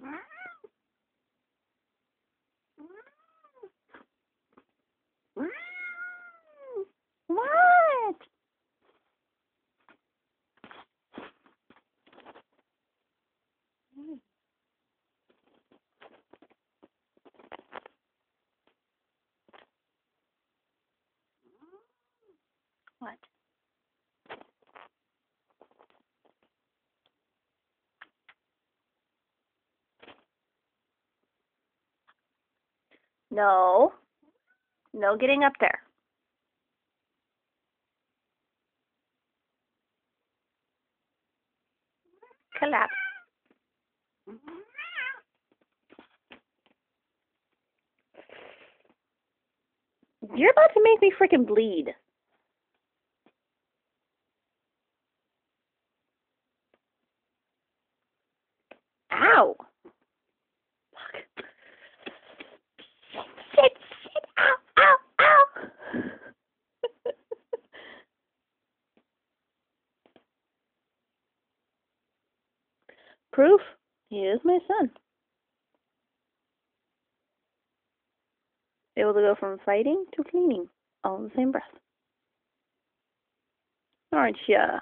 What? What? No. No getting up there. Collapse. You're about to make me freaking bleed. Ow. Fuck. Sit, sit, ow, ow, ow. Proof. He is my son. Able to go from fighting to cleaning all in the same breath. Aren't ya?